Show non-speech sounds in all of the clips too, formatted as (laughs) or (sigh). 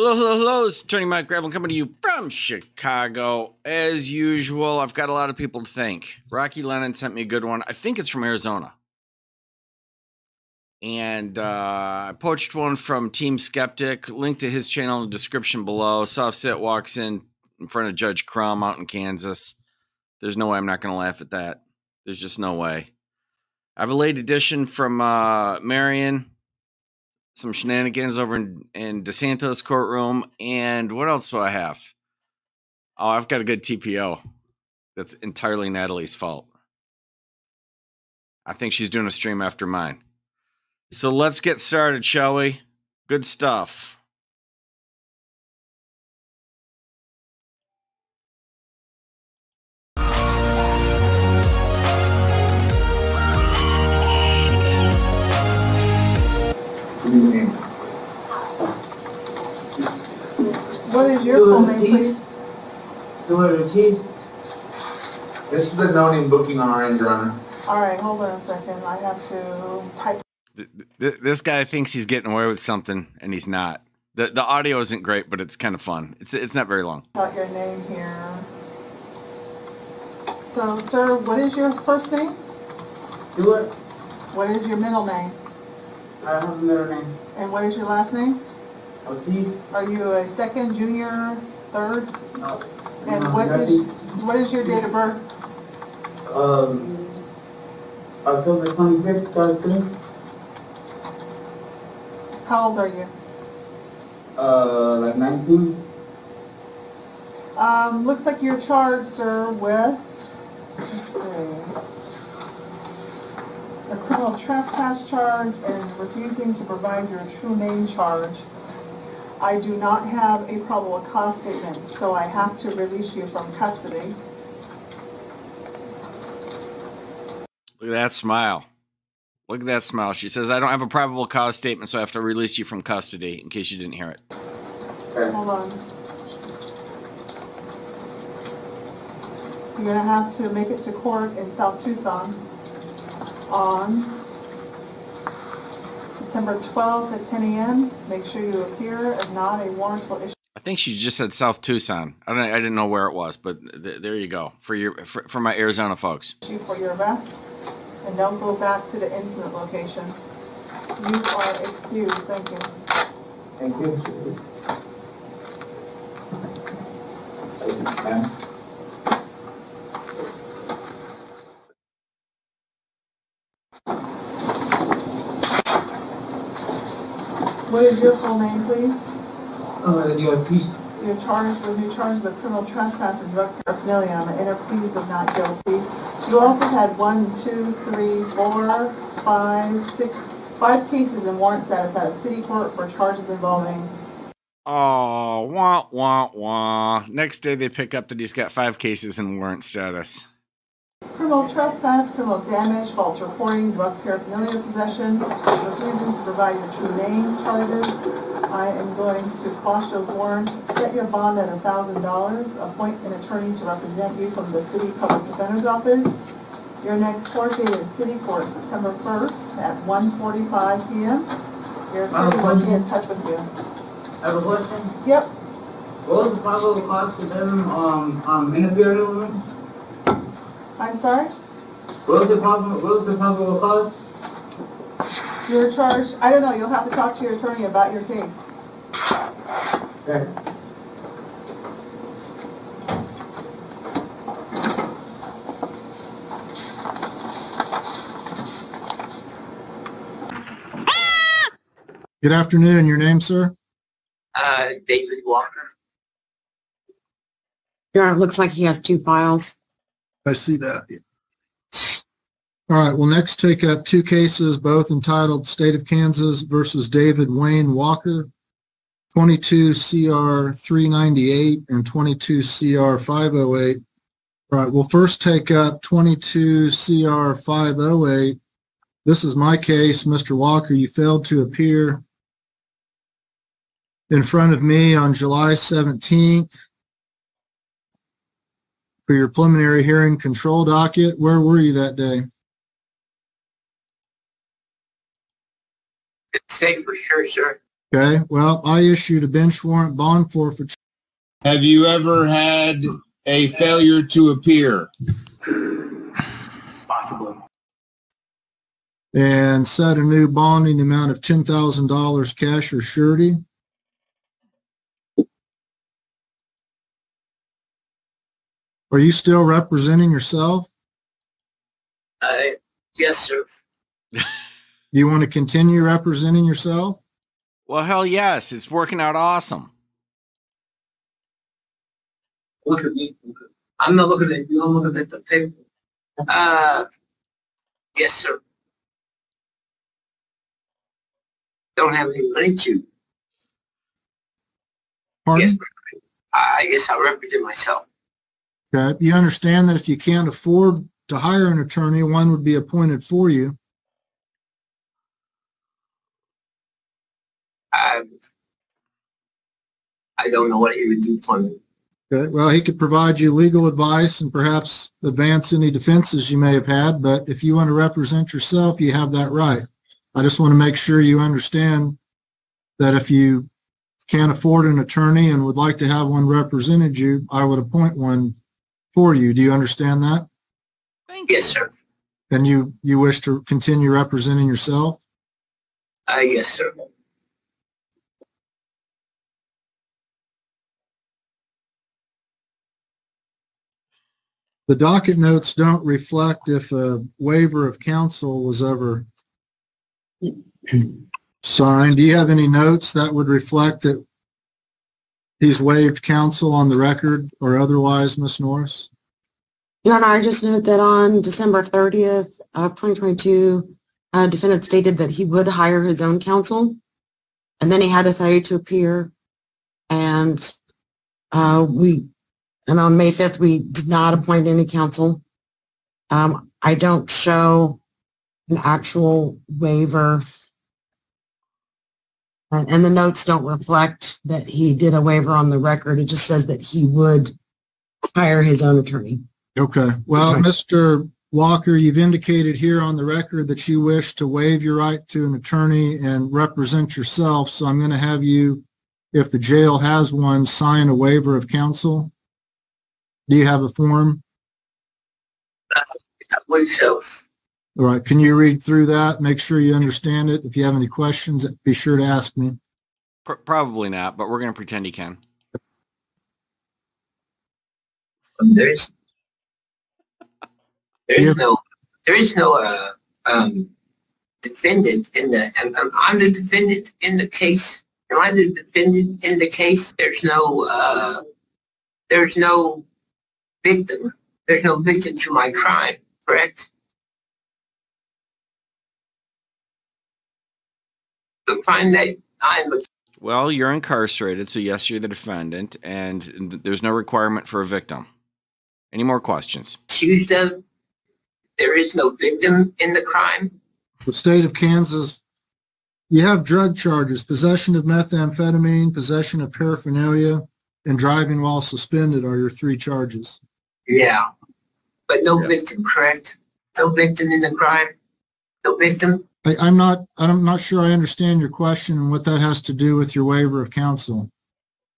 Hello, hello, hello. It's Tony Mike Gravel coming to you from Chicago. As usual, I've got a lot of people to thank. Rocky Lennon sent me a good one. I think it's from Arizona. And uh, I poached one from Team Skeptic. Link to his channel in the description below. Sov Cit walks in in front of Judge Crum out in Kansas. There's no way I'm not going to laugh at that. There's just no way. I have a late edition from uh, Marion some shenanigans over in, in DeSanto's courtroom. And what else do I have? Oh, I've got a good TPO. That's entirely Natalie's fault. I think she's doing a stream after mine. So let's get started, shall we? Good stuff. What is your full name, please? Stuart Ortiz. This is the no name booking on Orange Runner. All right, hold on a second. I have to type. Th- th- This guy thinks he's getting away with something, and he's not. The, the audio isn't great, but it's kind of fun. It's, it's not very long. out your name here. So, sir, what is your first name? Stuart. What is your middle name? I don't have a middle name. And what is your last name? Ortiz. Are you a second, junior, third? No. And No, what is, what is your date of birth? Um, October twenty-fifth, two thousand three. How old are you? Uh, like nineteen. Um, looks like you're charged, sir, with, let's see, a criminal trespass charge and refusing to provide your true name charge. I do not have a probable cause statement, so I have to release you from custody. Look at that smile. Look at that smile. She says, I don't have a probable cause statement, so I have to release you from custody, in case you didn't hear it. Okay. Hold on. You're gonna have to make it to court in South Tucson on September 12th at 10 a.m. Make sure you appear. If not, a warrant will issue I think she just said South Tucson. I don't. I didn't know where it was, but th- there you go for your for, for my Arizona folks. for your arrest. And don't go back to the incident location. You are excused. Thank you. Thank you. Ma'am? What is your full name, please? Uh, the Ortiz. You're charged with new charges of criminal trespass and drug paraphernalia. I'm an inner pleas of not guilty. You also had one, two, three, four, five, six, five cases in warrant status at a city court for charges involving Oh, wah wah wah. Next day they pick up that he's got five cases in warrant status. Criminal trespass, criminal damage, false reporting, drug paraphernalia possession, refusing to provide your true name charges. I am going to quash those warrants, set your bond at a thousand dollars, appoint an attorney to represent you from the city public defender's office. Your next court date is city court, September first at 1:45 PM. Your attorney will be in touch with you. I have a question. Yep, What was the probable cause for them, um, um, interfering with me? I'm sorry? What was the problem, what was the probable cause? You're charged, I don't know, you'll have to talk to your attorney about your case. Okay. Good afternoon. Your name, sir? Uh, David Walker. Yeah, it looks like he has two files. I see that. All right, we'll next take up two cases, both entitled State of Kansas versus David Wayne Walker, 22 CR 398 and 22 CR 508. All right, we'll first take up 22 CR 508. This is my case, Mr. Walker. You failed to appear in front of me on July 17th for your preliminary hearing control docket. Where were you that day? It's safe for sure, sir. Okay, well, I issued a bench warrant bond forfeiture Have you ever had a failure to appear? Possibly. and set a new bonding amount of ten thousand dollars cash or surety. Are you still representing yourself? Uh, yes, sir. Do (laughs) you want to continue representing yourself? Well, hell yes. It's working out awesome. Look at me. I'm not looking at you. I'm looking at the paper. Uh, yes, sir. Don't have any money to. Pardon? Yes. I guess I represent myself. Okay, you understand that if you can't afford to hire an attorney, one would be appointed for you. I, I don't know what he would do for me. Okay, well, he could provide you legal advice and perhaps advance any defenses you may have had, but if you want to represent yourself, you have that right. I just want to make sure you understand that if you can't afford an attorney and would like to have one represented you, I would appoint one for you. Do you understand that? Thank you. Yes, sir. And you, you wish to continue representing yourself? Uh, yes, sir. The docket notes don't reflect if a waiver of counsel was ever signed. Do you have any notes that would reflect that he's waived counsel on the record or otherwise, Ms. Norris? Your Honor, I just note that on December 30th of 2022, uh, defendant stated that he would hire his own counsel, and then he had a failure to appear, and uh, we, and on May 5th, we did not appoint any counsel. Um, I don't show an actual waiver, and, and the notes don't reflect that he did a waiver on the record. It just says that he would hire his own attorney. Okay, well, Okay. Mr. Walker, you've indicated here on the record that you wish to waive your right to an attorney and represent yourself, so I'm going to have you, if the jail has one, sign a waiver of counsel. Do you have a form? Uh, I believe so. All right, can you read through that? Make sure you understand it. If you have any questions, be sure to ask me. Pr- probably not, but we're going to pretend he can. There's, there Yeah. no, there is no, uh, um, defendant in the, I'm, I'm the defendant in the case. Am I the defendant in the case? There's no, uh, there's no victim. There's no victim to my crime, correct? The crime that I'm Well, you're incarcerated, so yes, you're the defendant, and there's no requirement for a victim. Any more questions? accused of, there is no victim in the crime. The state of Kansas, you have drug charges, possession of methamphetamine, possession of paraphernalia, and driving while suspended are your three charges. Yeah. But no Yeah. victim, correct? No victim in the crime? No victim? I, I'm not, I'm not sure I understand your question and what that has to do with your waiver of counsel.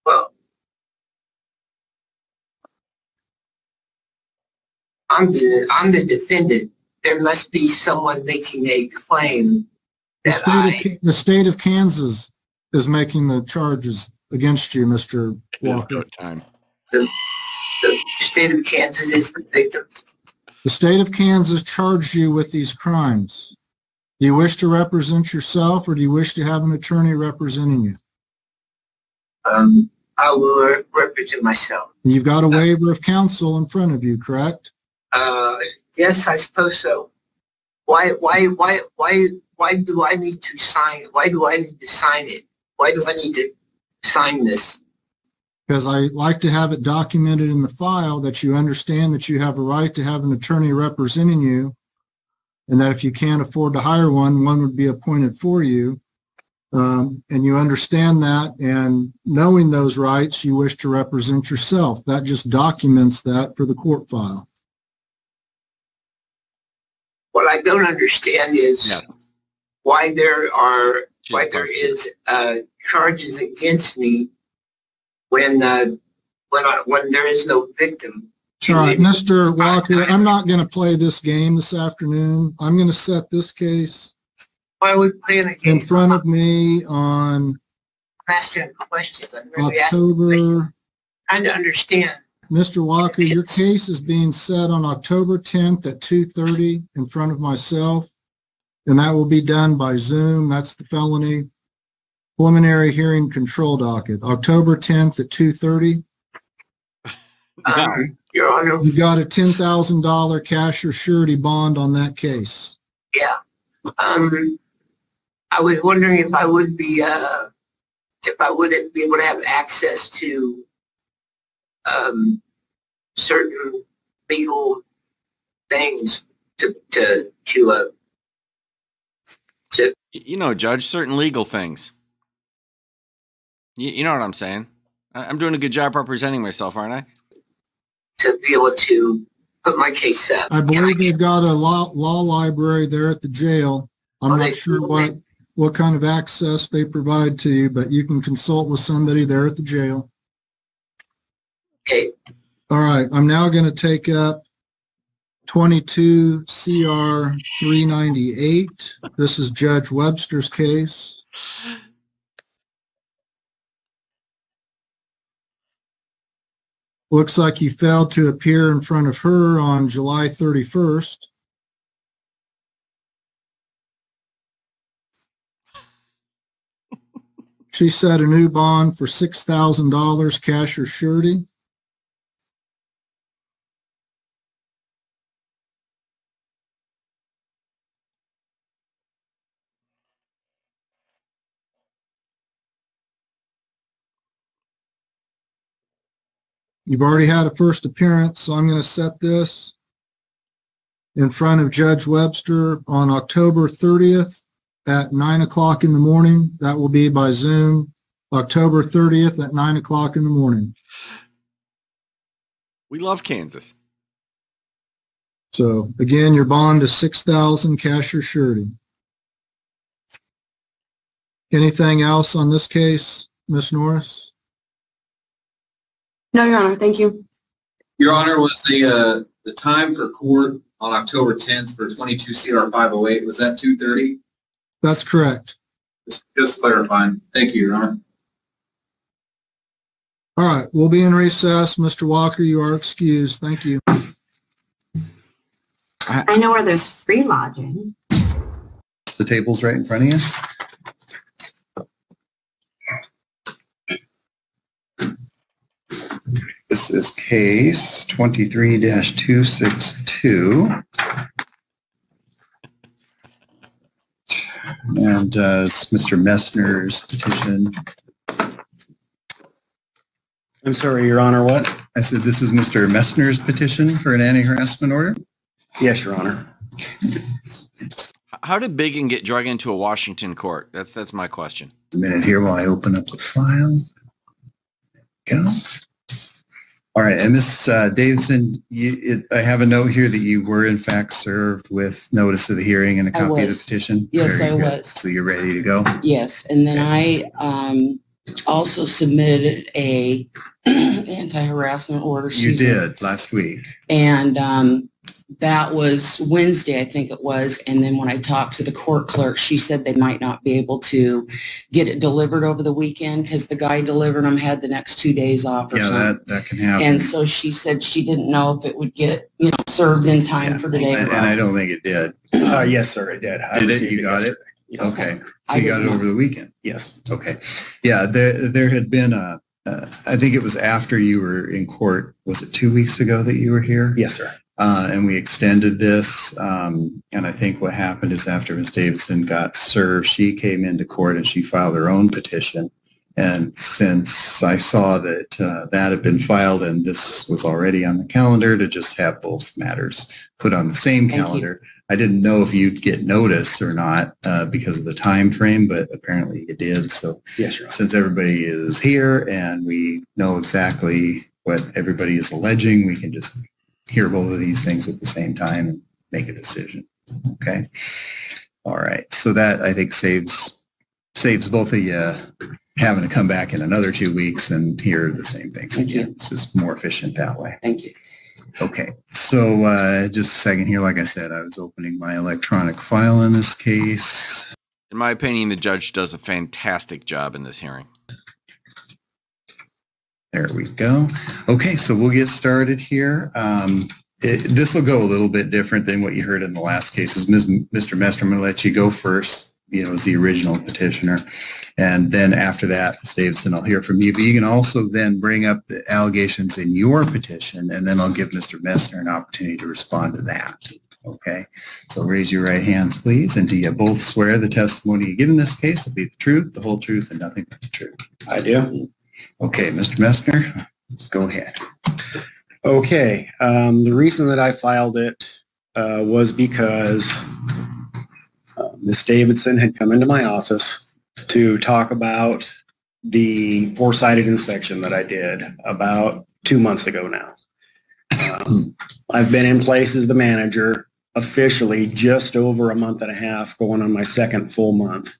Well, I'm the, I'm the defendant. There must be someone making a claim The that state I, of, the state of Kansas is making the charges against you, Mr. It's Walker. go time. the state of Kansas is the victim. The state of Kansas charged you with these crimes. Do you wish to represent yourself or do you wish to have an attorney representing you? Um, I will represent myself. You've got a waiver of counsel in front of you, correct? Uh, yes, I suppose so. Why, why, why, why, why do I need to sign? Why do I need to sign it? Why do I need to sign this? Because I like to have it documented in the file that you understand that you have a right to have an attorney representing you. And that if you can't afford to hire one, one would be appointed for you. Um, and you understand that and knowing those rights, you wish to represent yourself. That just documents that for the court file. What I don't understand is Yes. why there are, She's why there is posted. is a charges against me when, uh, when I, when there is no victim. All right, Mr. Walker, I'm not going to play this game this afternoon. I'm going to set this case Why would play in a in case? front of me on I'm asking questions. I'm really asking, October, trying to understand. Mr. Walker, your case is being set on October 10th at 2:30 in front of myself. And that will be done by Zoom. That's the felony preliminary hearing control docket, October 10th at 2:30. Um, (laughs) Your Honor, You got a $10,000 cash or surety bond on that case. yeah. Um, I was wondering if I would be, uh, if I would be able to have access to, um, certain legal things to, to, to, uh, Y- You know, Judge, certain legal things. You, you know what I'm saying? I- I'm doing a good job representing myself, aren't I? To be able to put my case up. I believe they've got a law, law library there at the jail. I'm Oh, not sure what, what kind of access they provide to you, but you can consult with somebody there at the jail. Okay, All right, I'm now going to take up 22 CR 398. This is Judge Webster's case. Looks like you failed to appear in front of her on July 31st. She set a new bond for $6,000 cash or surety. You've already had a first appearance, so I'm going to set this in front of Judge Webster on October 30th at 9 o'clock in the morning. That will be by Zoom, October 30th at 9 o'clock in the morning. We love Kansas. So again, your bond is 6,000 cash or surety. Anything else on this case, Ms. Norris? No, Your Honor, thank you. Your Honor, was the, uh, the time for court on October 10th for 22 CR 508, was that 2:30? That's correct. Just, just clarifying. Thank you, Your Honor. All right, we'll be in recess. Mr. Walker, you are excused. Thank you. I know where there's free lodging. The table's right in front of you. This is case twenty-three two six two. And uh, Mr. Messner's petition. I'm sorry, Your Honor, what? I said, this is Mr. Messner's petition for an anti-harassment order? Yes, Your Honor. How did Biggin get drug into a Washington court? That's that's my question. A minute here while I open up the file. Go. All right, and Ms. uh, Davidson, you, it, I have a note here that you were in fact served with notice of the hearing and a I copy of the was. petition? Yes, I good. was. So you're ready to go? Yes, and then I um, also submitted a (clears throat) anti-harassment order. You Susan. did last week. And um, that was Wednesday, I think it was. And then when I talked to the court clerk, she said they might not be able to get it delivered over the weekend because the guy delivering them had the next two days off or Yeah, something. that, that can happen. And so she said she didn't know if it would get, you know, served in time for today. And and I don't think it did. Uh, yes, sir, it did. I Did it? received You got it? Yes. Okay. I So you did got it not. over the weekend? Yes. Okay. Yeah, there, there had been a, uh, I think it was after you were in court, was it two weeks ago that you were here? Yes, sir. Uh, and we extended this. Um, and I think what happened is after Ms. Davidson got served, she came into court and she filed her own petition. And since I saw that uh, that had been filed and this was already on the calendar to just have both matters put on the same Thank you. calendar, I didn't know if you'd get notice or not uh, because of the time frame, but apparently you did. So Yes, since everybody is here and we know exactly what everybody is alleging, we can just hear both of these things at the same time and make a decision. Okay. All right. So that I think saves saves both of you having to come back in another two weeks and hear the same things Thank you. again. It's just more efficient that way. Thank you. Okay, so uh, just a second here. Like I said, I was opening my electronic file in this case. In my opinion, the judge does a fantastic job in this hearing. There we go. Okay, so we'll get started here. Um, this will go a little bit different than what you heard in the last cases. Ms. Mr. Messner, I'm going to let you go first. You know, as the original petitioner, and then after that, Ms. Davidson, I'll hear from you. But you can also then bring up the allegations in your petition, and then I'll give Mr. Messner an opportunity to respond to that. Okay, so raise your right hands, please. And do you both swear the testimony you give in this case will be the truth, the whole truth, and nothing but the truth? I do. Okay, Mr. Messner, go ahead. Okay, um, the reason that I filed it, uh, was because uh, Ms. Davidson had come into my office to talk about the four-sided inspection that I did about two months ago now. Um, I've been in place as the manager officially just over a month and a half, going on my second full month.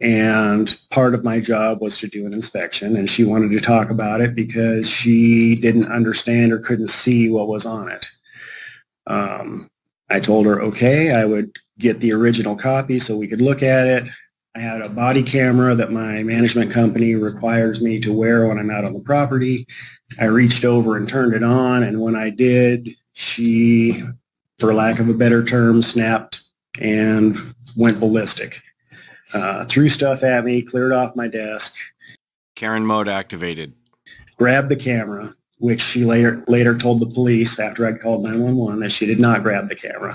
And part of my job was to do an inspection and she wanted to talk about it because she didn't understand or couldn't see what was on it. Um, I told her, okay, I would get the original copy so we could look at it. I had a body camera that my management company requires me to wear when I'm out on the property. I reached over and turned it on and when I did, she, for lack of a better term, snapped and went ballistic uh, threw stuff at me, cleared off my desk, Karen mode activated. grabbed the camera, which she later later told the police after I'd called 911 that she did not grab the camera.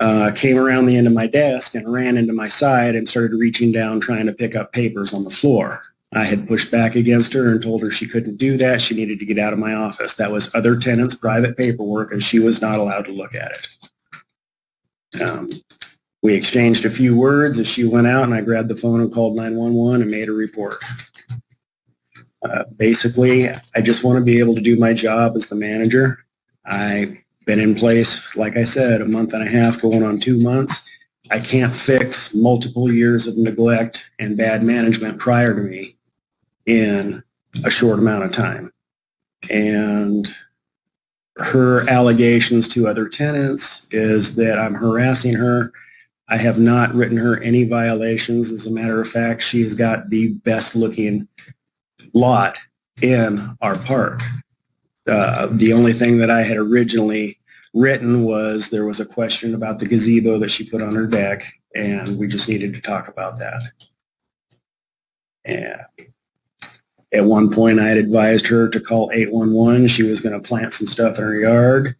Uh, came around the end of my desk and ran into my side and started reaching down trying to pick up papers on the floor. I had pushed back against her and told her she couldn't do that. She needed to get out of my office. That was other tenants' private paperwork and she was not allowed to look at it. Um, we exchanged a few words as she went out and I grabbed the phone and called 911 and made a report. Uh, basically, I just want to be able to do my job as the manager. I've been in place, like I said, a month and a half going on two months. I can't fix multiple years of neglect and bad management prior to me in a short amount of time. And her allegations to other tenants is that I'm harassing her. I have not written her any violations. As a matter of fact, she has got the best looking lot in our park. Uh, the only thing that I had originally written was there was a question about the gazebo that she put on her deck, and we just needed to talk about that. And at one point, I had advised her to call 811. She was going to plant some stuff in her yard,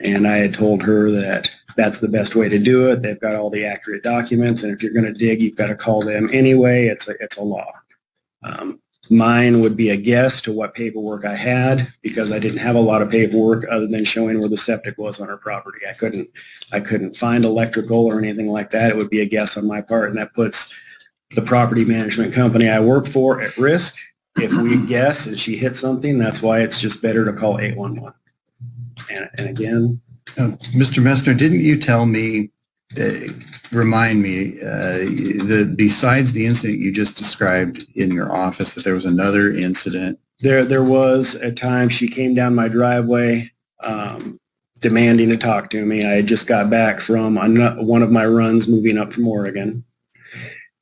and I had told her that that's the best way to do it. They've got all the accurate documents, and if you're going to dig, you've got to call them anyway. It's a, it's a law. Um, mine would be a guess to what paperwork I had because I didn't have a lot of paperwork other than showing where the septic was on her property. I couldn't I couldn't find electrical or anything like that. It would be a guess on my part, and that puts the property management company I work for at risk. If we guess and she hits something, that's why it's just better to call 811. And, and again, Uh, Mr. Messner, didn't you tell me, uh, remind me, uh, the, besides the incident you just described in your office, that there was another incident? There, there was a time she came down my driveway, um, demanding to talk to me. I had just got back from one of my runs moving up from Oregon.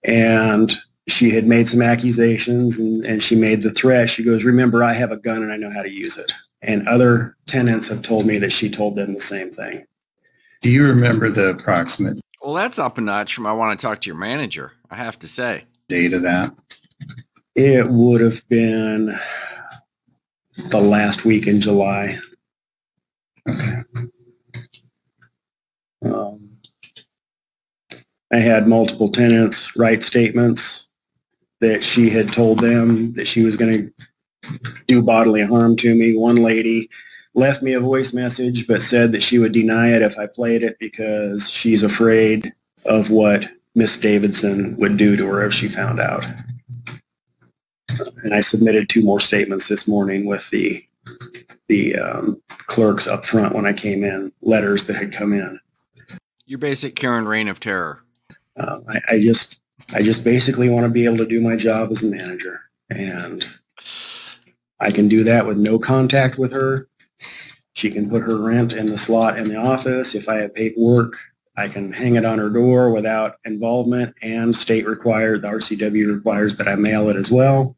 And she had made some accusations and, and she made the threat. She goes, remember, I have a gun and I know how to use it. And other tenants have told me that she told them the same thing. Do you remember the approximate Well, that's up a notch from I want to talk to your manager, I have to say. date of that? It would have been the last week in July. Okay. Um, I had multiple tenants write statements that she had told them that she was going to do bodily harm to me. One lady left me a voice message but said that she would deny it if I played it because she's afraid of what Miss Davidson would do to her if she found out. And I submitted two more statements this morning with the the um, clerks up front when I came in, letters that had come in. Your basic Karen reign of terror. Um, I, I just, I just basically want to be able to do my job as a manager. And I can do that with no contact with her. She can put her rent in the slot in the office. If I have paperwork, I can hang it on her door without involvement and state required, the RCW requires that I mail it as well.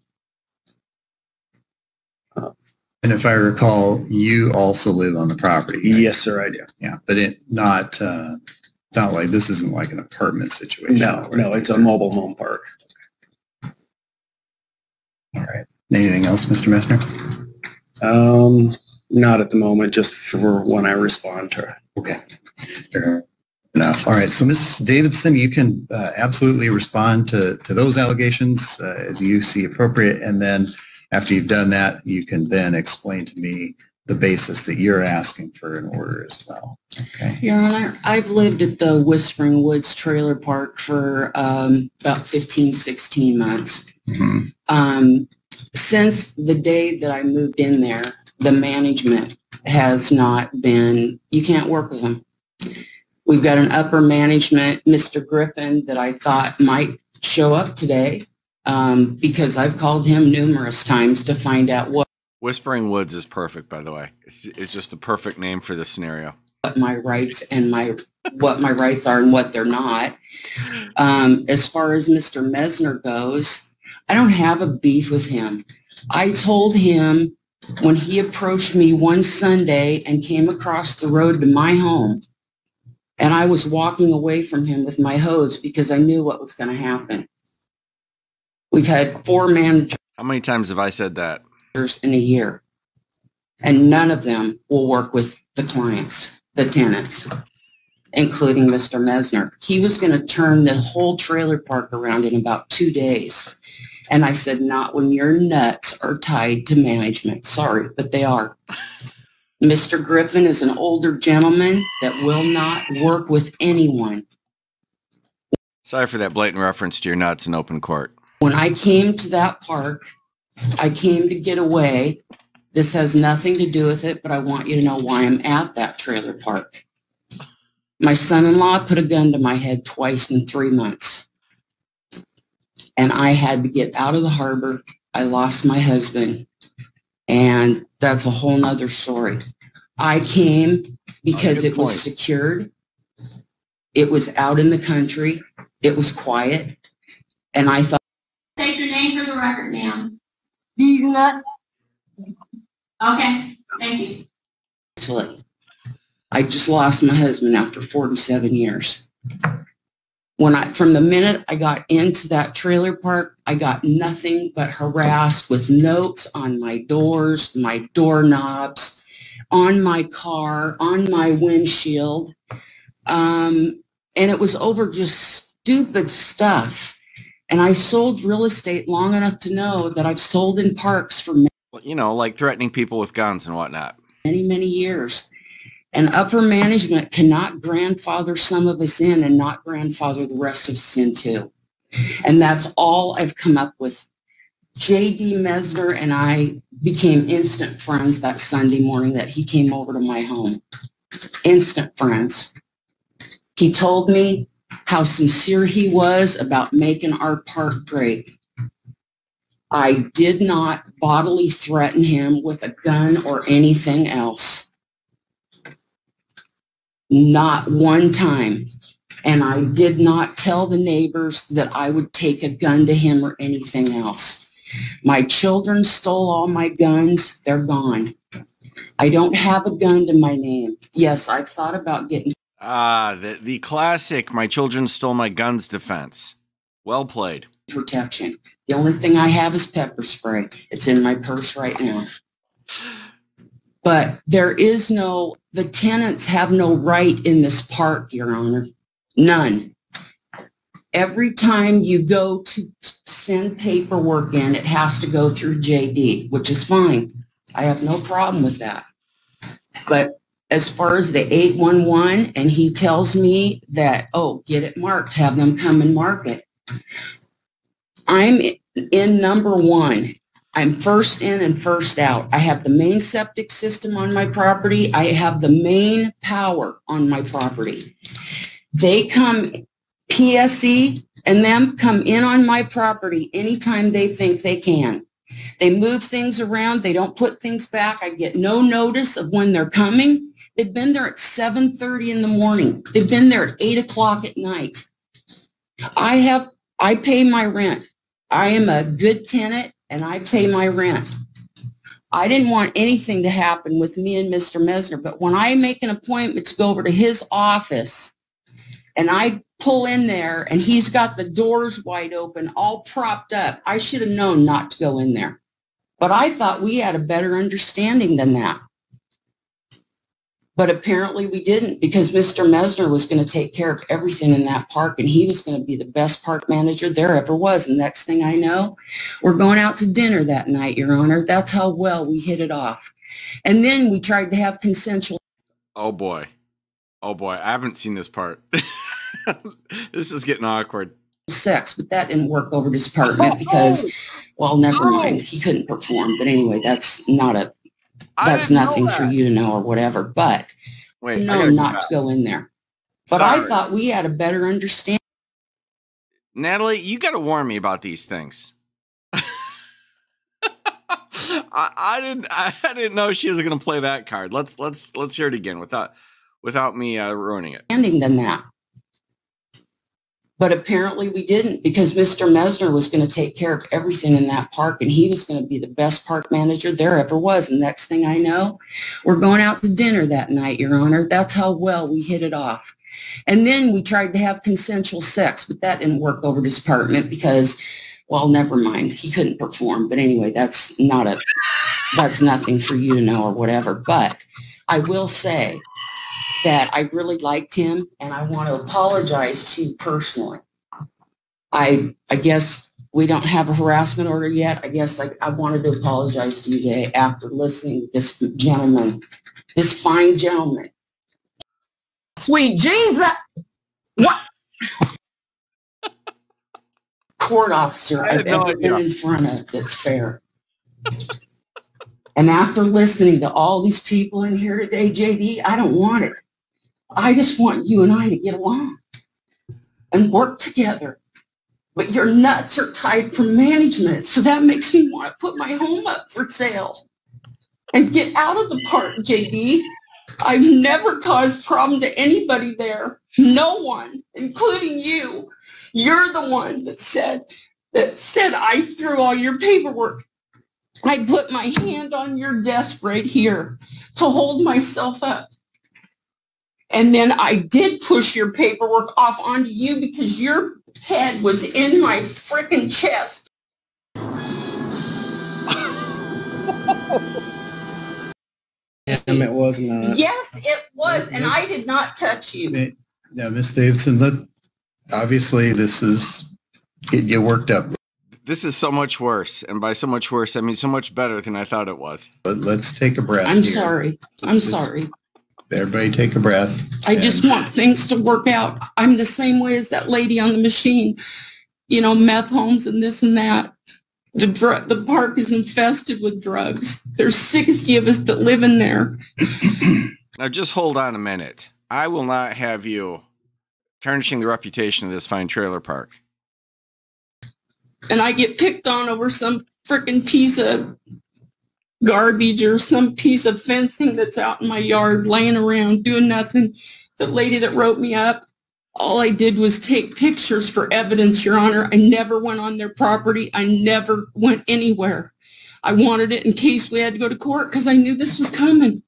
And if I recall, you also live on the property. Yes, sir, I do. Yeah, but it not, uh, not like, this isn't like an apartment situation. No, no, it's a mobile home park. All right. Anything else, Mr. Messner? Um, not at the moment, just for when I respond to her. Okay. Fair enough. All right. So Ms. Davidson, you can uh, absolutely respond to, to those allegations uh, as you see appropriate. And then after you've done that, you can then explain to me the basis that you're asking for an order as well. Okay. Your Honor, I've lived at the Whispering Woods Trailer Park for um, about 15, 16 months. Mhm. Um, since the day that I moved in there, the management has not been, you can't work with them. We've got an upper management, Mr. Griffin, that I thought might show up today um, because I've called him numerous times to find out what Whispering Woods is perfect, by the way. It's, it's just the perfect name for this scenario. what my rights and my what my rights are and what they're not. Um, as far as Mr. Mesner goes, I don't have a beef with him. I told him when he approached me one Sunday and came across the road to my home, and I was walking away from him with my hose because I knew what was going to happen. We've had four managers How many times have I said that? in a year, and none of them will work with the clients, the tenants, including Mr. Mesner. He was going to turn the whole trailer park around in about two days. And I said, not when your nuts are tied to management. Sorry, but they are. Mr. Griffin is an older gentleman that will not work with anyone. Sorry for that blatant reference to your nuts in open court. When I came to that park, I came to get away. This has nothing to do with it, but I want you to know why I'm at that trailer park. My son-in-law put a gun to my head twice in three months. And I had to get out of the harbor. I lost my husband. And that's a whole nother story. I came because good it was secured. It was out in the country. It was quiet. And I thought, State your name for the record, ma'am. Do not, Okay, thank you. actually. I just lost my husband after 47 years. When I, from the minute I got into that trailer park, I got nothing but harassed with notes on my doors, my doorknobs, on my car, on my windshield. Um, and it was over just stupid stuff. And I sold real estate long enough to know that I've sold in parks for many, You know, like threatening people with guns and whatnot. many, many years. And upper management cannot grandfather some of us in and not grandfather the rest of us in too. And that's all I've come up with. J.D. Mesner and I became instant friends that Sunday morning that he came over to my home. Instant friends. He told me how sincere he was about making our park great. I did not bodily threaten him with a gun or anything else. Not one time. And I did not tell the neighbors that I would take a gun to him or anything else. My children stole all my guns. They're gone. I don't have a gun to my name. Yes, I've thought about getting Ah, the, the classic My Children Stole My Guns defense. Well played. protection. The only thing I have is pepper spray. It's in my purse right now. (laughs) But there is no, the tenants have no right in this park, Your Honor. None. Every time you go to send paperwork in, it has to go through JD, which is fine. I have no problem with that. But as far as the 811, and he tells me that, oh, get it marked, have them come and mark it. I'm in number one. I'm first in and first out. I have the main septic system on my property. I have the main power on my property. They come, PSE and them come in on my property anytime they think they can. They move things around. They don't put things back. I get no notice of when they're coming. They've been there at 7.30 in the morning. They've been there at 8 o'clock at night. I have, I pay my rent. I am a good tenant and I pay my rent. I didn't want anything to happen with me and Mr. Mesner, but when I make an appointment to go over to his office and I pull in there and he's got the doors wide open, all propped up, I should have known not to go in there. But I thought we had a better understanding than that. But apparently we didn't because Mr. Mesner was going to take care of everything in that park and he was going to be the best park manager there ever was. And next thing I know, we're going out to dinner that night, Your Honor. That's how well we hit it off. And then we tried to have consensual Oh boy. Oh boy. I haven't seen this part. (laughs) this is getting awkward. sex, but that didn't work over his apartment oh, oh. because, well, never Oh. mind. He couldn't perform. But anyway, that's not a, I that's nothing for you to know or whatever. But Wait, no, not to go in there. But I thought we had a better understanding. Natalie, you got to warn me about these things. (laughs) I, I didn't. I didn't know she was going to play that card. Let's let's let's hear it again without without me uh, ruining it. understanding than that. But apparently we didn't because Mr. Mesner was going to take care of everything in that park and he was going to be the best park manager there ever was. And next thing I know, we're going out to dinner that night, Your Honor. That's how well we hit it off. And then we tried to have consensual sex, but that didn't work over his apartment because, well, never mind. He couldn't perform. But anyway, that's not a, that's nothing for you to know or whatever. But I will say that I really liked him and I want to apologize to you personally. I I guess we don't have a harassment order yet. I guess I, I wanted to apologize to you today after listening to this gentleman, this fine gentleman. Sweet Jesus! What? Court officer I've no ever been idea. in front of that's fair. And after listening to all these people in here today, JD, I don't want it. I just want you and I to get along and work together. But your nuts are tied for management, so that makes me want to put my home up for sale and get out of the park, JD. I've never caused problem to anybody there. No one, including you. You're the one that said that said I threw all your paperwork. I put my hand on your desk right here to hold myself up. And then I did push your paperwork off onto you because your head was in my frickin' chest. Damn, it was not. Yes, it was, and I did not touch you. Now, Miss Davidson, let, obviously this is, getting you worked up. This is so much worse, and by so much worse, I mean so much better than I thought it was. But let's take a breath I'm here. sorry. I'm Just- just- sorry. Everybody take a breath. I just want things to work out. I'm the same way as that lady on the machine. You know, meth homes and this and that. The drug, the park is infested with drugs. There's 60 of us that live in there. Now, just hold on a minute. I will not have you tarnishing the reputation of this fine trailer park. and I get picked on over some frickin' piece of garbage or some piece of fencing that's out in my yard laying around doing nothing. The lady that wrote me up, all I did was take pictures for evidence, Your Honor. I never went on their property. I never went anywhere. I wanted it in case we had to go to court because I knew this was coming.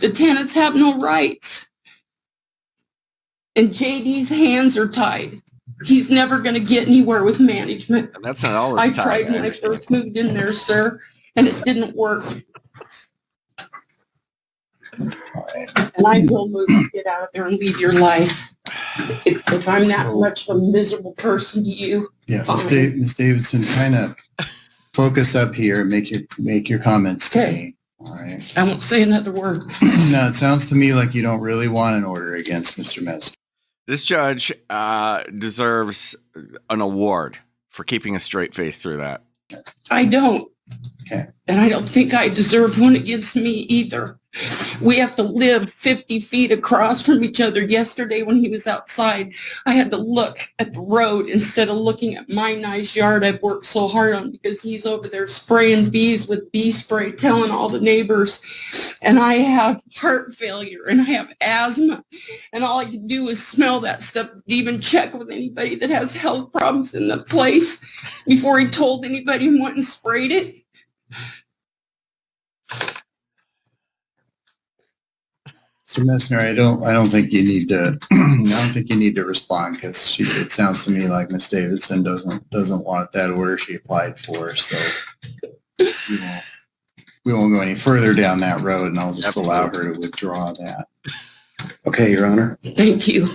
The tenants have no rights. And JD's hands are tied. He's never going to get anywhere with management. And that's not all I tied. tried I when I first moved in there, sir, and it didn't work. And I will move to get out of there and leave your life. If, if I'm that much of a miserable person to you, Yeah, Miss fine. Da- Miss Davidson, kind of focus up here and make your, make your comments to Okay. me. All right. I won't say another word. (clears throat) no, it sounds to me like you don't really want an order against Mr. Messner. This judge uh, deserves an award for keeping a straight face through that. I don't. Okay. And I don't think I deserve one against me either. We have to live 50 feet across from each other. Yesterday when he was outside, I had to look at the road instead of looking at my nice yard I've worked so hard on because he's over there spraying bees with bee spray, telling all the neighbors. And I have heart failure and I have asthma. And all I can do is smell that stuff, even check with anybody that has health problems in the place before he told anybody and went and sprayed it. Mr. Messner, I don't, I don't think you need to, (clears throat) I don't think you need to respond because it sounds to me like Miss Davidson doesn't, doesn't want that order she applied for, so we won't, we won't go any further down that road and I'll just allow her to withdraw that. Okay, Your Honor. Thank you.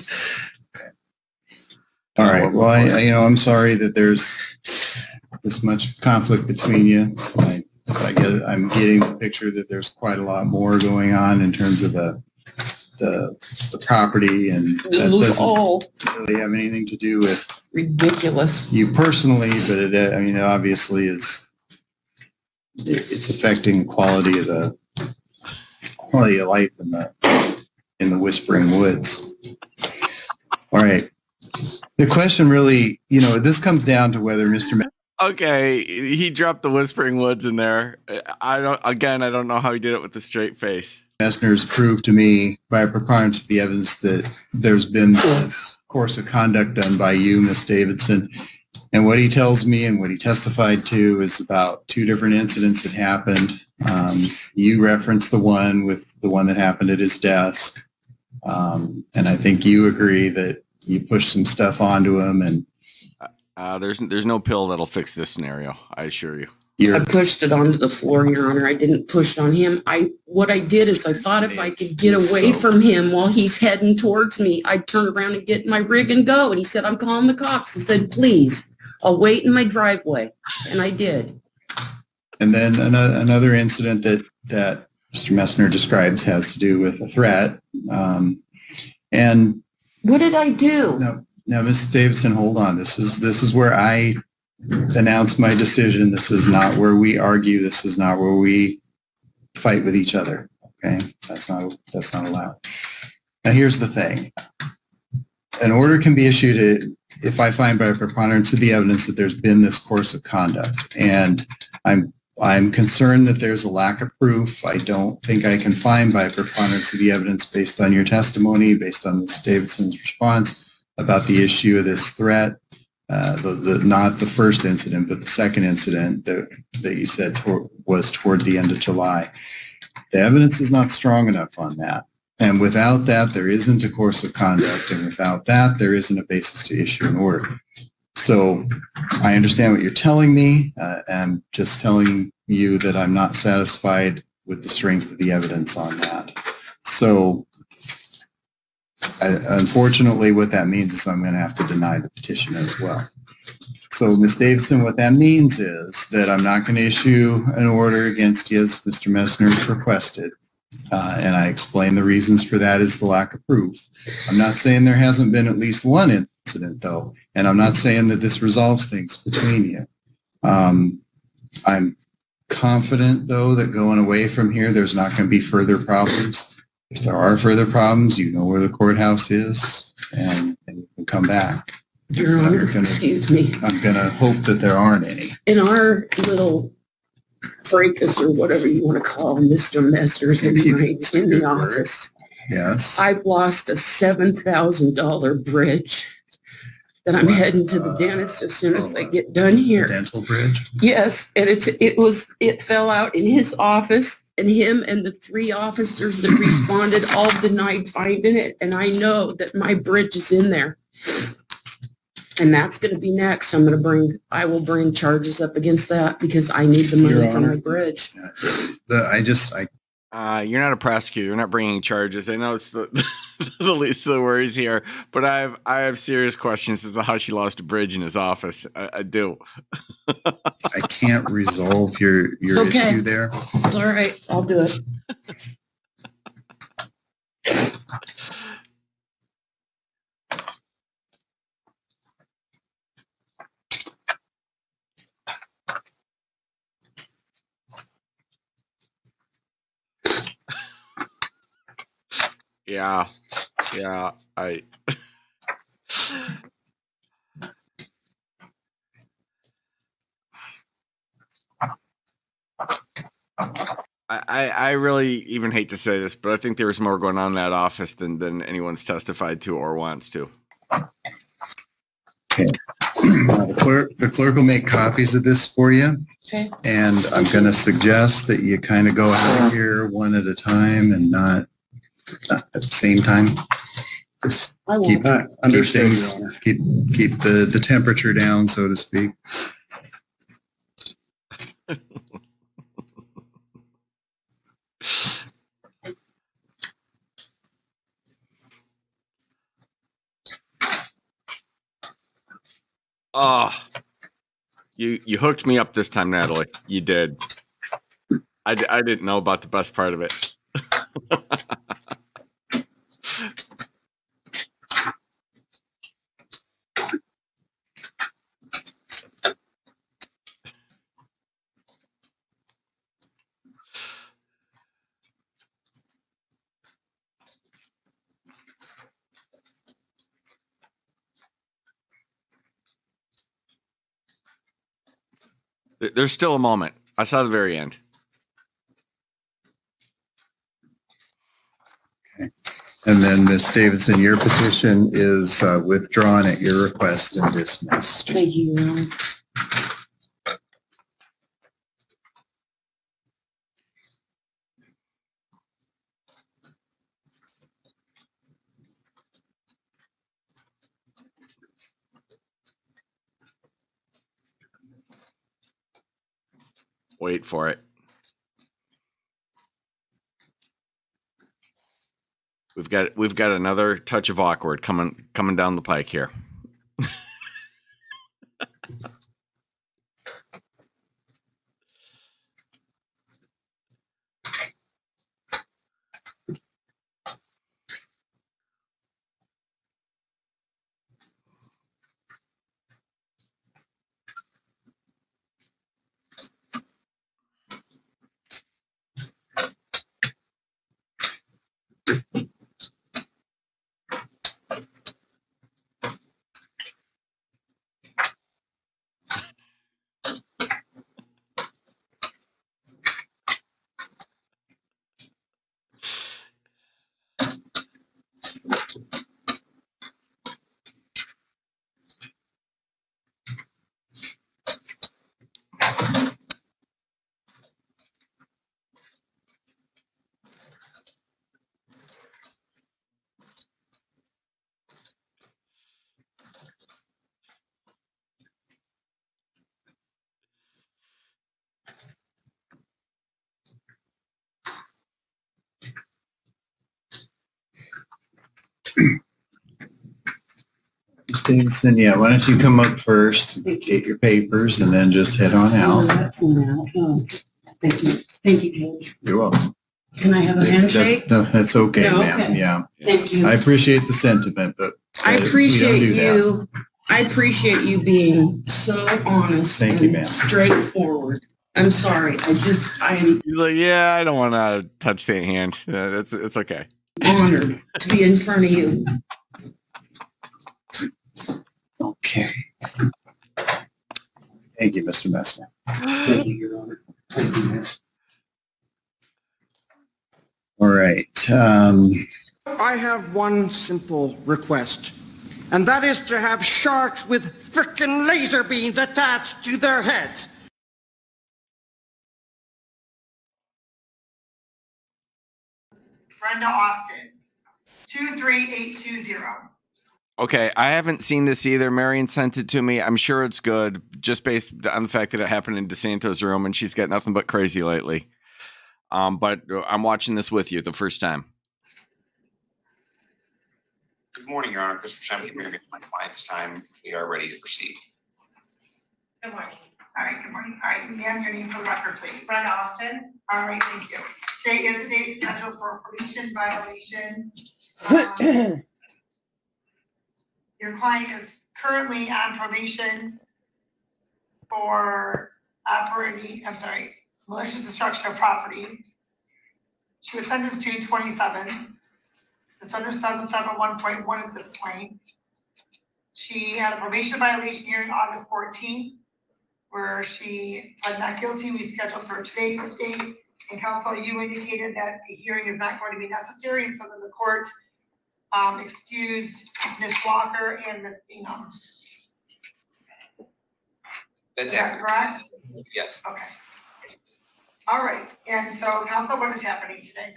All right, well, I, I- you know, I'm sorry that there's this much conflict between you. I, I get, I'm getting the picture that there's quite a lot more going on in terms of the, the, the property and that This doesn't all really have anything to do with ridiculous. you personally, but it, I mean, it obviously is, it- it's affecting the quality of the, quality of life in the, in the Whispering Woods. All right. The question really, you know, this comes down to whether Mr. Okay, he dropped the Whispering Woods in there. I don't. Again, I don't know how he did it with a straight face. Messner's proved to me by preponderance of the evidence that there's been this course of conduct done by you, Miss Davidson. And what he tells me and what he testified to is about two different incidents that happened. Um, you referenced the one with the one that happened at his desk. Um, and I think you agree that you pushed some stuff onto him and Uh, there's there's no pill that'll fix this scenario. I assure you. you're I pushed it onto the floor, Your Honor. I didn't push it on him. I, what I did is I thought if I could get away from him while he's heading towards me, I'd turn around and get in my rig and go. And he said, I'm calling the cops. I said, please, I'll wait in my driveway. And I did. And then another, another incident that, that Mr. Messner describes has to do with a threat. Um, and What did I do? now, now, Ms. Davidson, hold on. This is, this is where I announce my decision. This is not where we argue. This is not where we fight with each other. Okay? That's not, that's not allowed. Now, here's the thing. An order can be issued if I find by preponderance of the evidence that there's been this course of conduct. And I'm I'm concerned that there's a lack of proof. I don't think I can find by preponderance of the evidence based on your testimony, based on Ms. Davidson's response about the issue of this threat. Uh, the, the, not the first incident, but the second incident that, that you said tor- was toward the end of July. The evidence is not strong enough on that. And without that, there isn't a course of conduct. And without that, there isn't a basis to issue an order. So I understand what you're telling me. Uh, I'm just telling you that I'm not satisfied with the strength of the evidence on that. So I, unfortunately, what that means is I'm going to have to deny the petition as well. So, Ms. Davidson, what that means is that I'm not going to issue an order against you as Mr. Messner requested. Uh, and I explain the reasons for that is the lack of proof. I'm not saying there hasn't been at least one incident, though, and I'm not saying that this resolves things between you. Um, I'm confident, though, that going away from here, there's not going to be further problems. If there are further problems, you know where the courthouse is, and, and you can come back. Your Honor, gonna- excuse me. I'm going to hope that there aren't any. In our little fracas or whatever you want to call Mr. Messner's my, in the office, Yes. I've lost a seven thousand dollar bridge that I'm heading to the uh, dentist as soon as I oh, get done here. Dental bridge. Yes, and it's, it was, it fell out in his office and him and the three officers that responded all denied finding it. And I know that my bridge is in there. And that's gonna be next. I'm gonna bring, I will bring charges up against that because I need the Your money for Honor. my bridge. The, I just, I, Uh, you're not a prosecutor. You're not bringing charges. I know it's (laughs) the the least of the worries here, but I have I have serious questions as to how she lost a bridge in his office. I, I do. (laughs) I can't resolve your, your Okay. issue there. All right, I'll do it. (laughs) Yeah. Yeah. I. I, I I really even hate to say this, but I think there was more going on in that office than than anyone's testified to or wants to. Okay. Uh, The clerk, the clerk will make copies of this for you. Okay. And I'm going to suggest that you kind of go out here one at a time and not, not at the same time. Just I will. keep, Uh, keep Understood, Your things, Honor. keep, keep the, the temperature down, so to speak. Oh, (laughs) you you hooked me up this time, Natalie. You did. I, I didn't know about the best part of it. (laughs) There's still a moment. I saw the very end. Okay. And then Ms. Davidson, your petition is uh, withdrawn at your request and dismissed. Thank you, Your Honor. Wait for it. We've got we've got another touch of awkward coming coming down the pike here. (laughs) Ms. Davidson, yeah, why don't you come up first, get your papers, and then just head on Oh, out. that's one out. Oh, Thank you. Thank you, Judge. You're welcome. Can I have a handshake? That- That's okay, Yeah, ma'am, okay. yeah. Thank you. I appreciate the sentiment, but. I uh, we don't appreciate do that. you. I appreciate you being so honest Thank you, and ma'am. straightforward. I'm sorry. I just, I am He's like, yeah, I don't want to touch that hand. Uh, that's it's okay. honored to be in front of you. Okay. Thank you, Mr. Messner. Thank you, Your Honor. Thank you, Mayor. All right, um, I have one simple request, and that is to have sharks with frickin' laser beams attached to their heads. Brenda Austin, 23820. Okay, I haven't seen this either. Marion sent it to me. I'm sure it's good, just based on the fact that it happened in DeSanto's room, and she's got nothing but crazy lately. Um, but I'm watching this with you the first time. Good morning, Your Honor. Christopher Shamke, Mayor, my client this time. We are ready to proceed. Good morning. All right, good morning. All right, ma'am, your name for the record, please. Brenda Austin. All right, thank you. Today is the date scheduled for probation violation. (clears throat) Um, Your client is currently on probation for operating, I'm sorry, malicious destruction of property. She was sentenced to twenty-seven. It's under seven seven one point one at this point. She had a probation violation hearing August fourteenth, where she pled not guilty. We scheduled for today's date. And counsel, you indicated that a hearing is not going to be necessary, and so then the court um, excused Ms. Walker and Ms. Bingham. That's Is that accurate. correct? Yes. Okay. All right, and so council, what is happening today?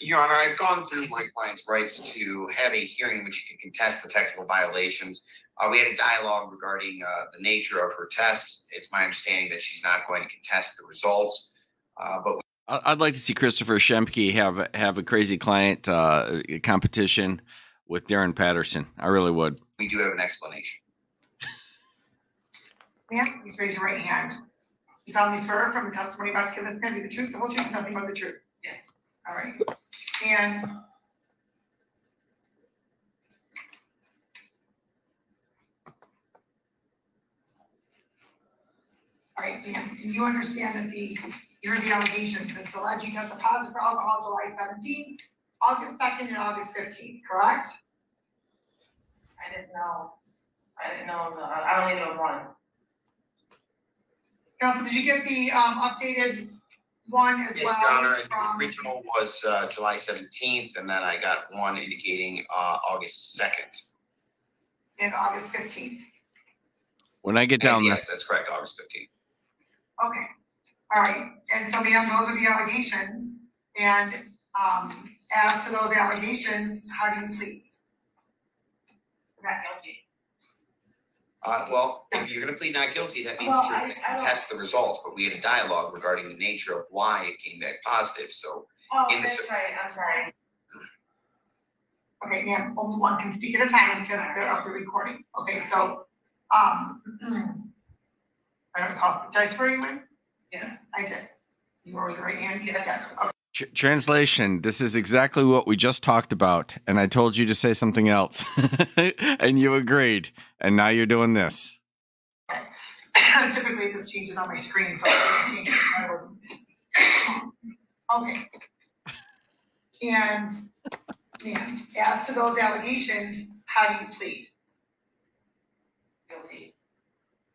Your Honor, I've gone through my client's rights to have a hearing in which he can contest the technical violations. Uh, we had a dialogue regarding, uh, the nature of her tests. It's my understanding that she's not going to contest the results. Uh, but I- I'd like to see Christopher Shemke have have a crazy client uh, competition with Darren Patterson. I really would. we do have an explanation. yeah, please raise your right hand. You solemnly swear from the testimony about to give this man be the truth, the whole truth, and nothing but the truth? Yes. All right, and all right, ma'am, and you understand that the, you heard the allegations, that the alleged you tested positive for alcohol July seventeenth, August second, and August fifteenth, correct? I didn't know. I didn't know, the- I only know one. Council, did you get the, um, updated one as Yes, well? Your Honor, from- the original was, uh, July seventeenth, and then I got one indicating, uh, August second. And August fifteenth. When I get down there, Yes, that's correct, August fifteenth. Okay, all right, and so ma'am, those are the allegations, and, um, as to those allegations, how do you plead? Not guilty. Uh, well, if you're gonna plead not guilty, that means Well, that you're I- gonna I don't- contest the results, but we had a dialogue regarding the nature of why it came back positive, so. Oh, in the that's right, I'm sorry. Okay, ma'am, only one can speak at a time because they're of the recording, okay, so, um, (clears throat) I don't call, did I swear you in? Yeah. I did. You were with your right hand? Yes. Okay. Tr- translation. This is exactly what we just talked about, and I told you to say something else, (laughs) and you agreed, and now you're doing this. (coughs) Typically, this changes on my screen, so I didn't it, I wasn't. (coughs) Okay. And, and as to those allegations, how do you plead? Guilty.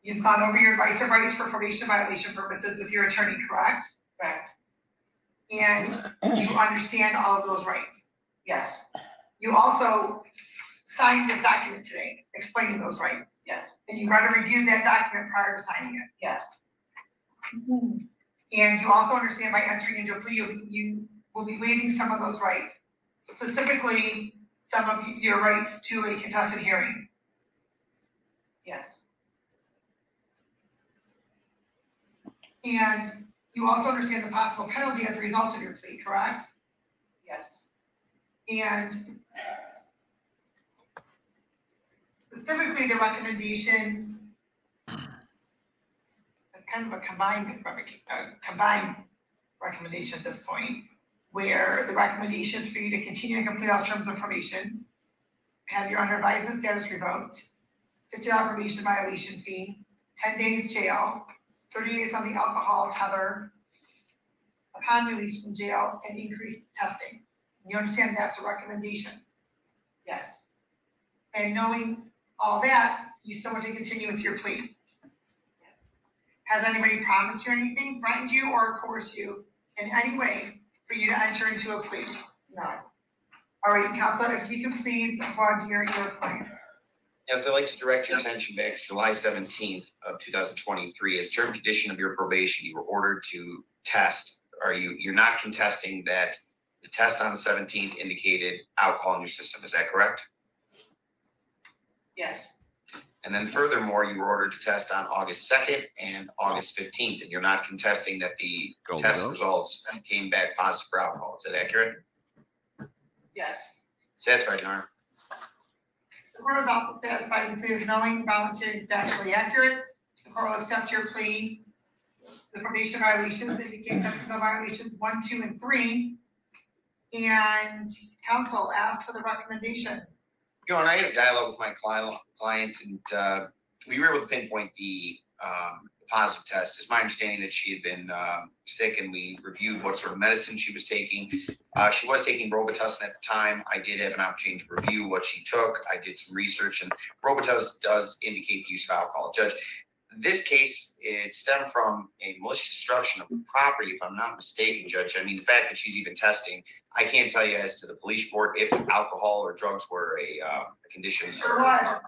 You've gone over your advice of rights for probation violation purposes with your attorney, correct? Correct. And you understand all of those rights. Yes, You also signed this document today, explaining those rights. yes, And you read and reviewed that document prior to signing it. yes, And you also understand by entering into a plea, you, you will be waiving some of those rights. Specifically, some of your rights to a contested hearing. yes, And you also understand the possible penalty as a result of your plea, correct? yes, And specifically, the recommendation, it's kind of a combined, revoc- uh, combined recommendation at this point, where the recommendation is for you to continue and complete all terms of probation, have your under advisement status revoked, fifty dollar probation violation fee, ten days jail, thirty days on the alcohol tether, upon release from jail, and increased testing. You understand that's a recommendation. yes, And knowing all that, you still want to continue with your plea. yes. Has anybody promised you anything, threatened you, or coerced you in any way for you to enter into a plea? No, All right, counsel, if you can please applaud your, your claim. Yes, I'd like to direct your attention back to July seventeenth of two thousand twenty-three. As term condition of your probation, you were ordered to test. Are you, you're not contesting that the test on the seventeenth indicated alcohol in your system, is that correct? yes, And then furthermore, you were ordered to test on August second and August fifteenth, and you're not contesting that the Golden test goat. results came back positive for alcohol. Is that accurate? yes, Satisfied, Your Honor? The court is also satisfied the plea is knowing, voluntary, and factually accurate. The court will accept your plea. The probation violations indicate technical violations one, two, and three. And counsel, as for the recommendation, Your Honor, I had a dialogue with my client, client, and uh, we were able to pinpoint the um, positive test. It's my understanding that she had been um, sick and we reviewed what sort of medicine she was taking. Uh, She was taking Robitussin at the time. I did have an opportunity to review what she took. I did some research and Robitussin does indicate the use of alcohol. Judge, this case, it stemmed from a malicious destruction of property, if I'm not mistaken, Judge. I mean, the fact that she's even testing, I can't tell you as to the police report if alcohol or drugs were a, uh, a condition. Sure was.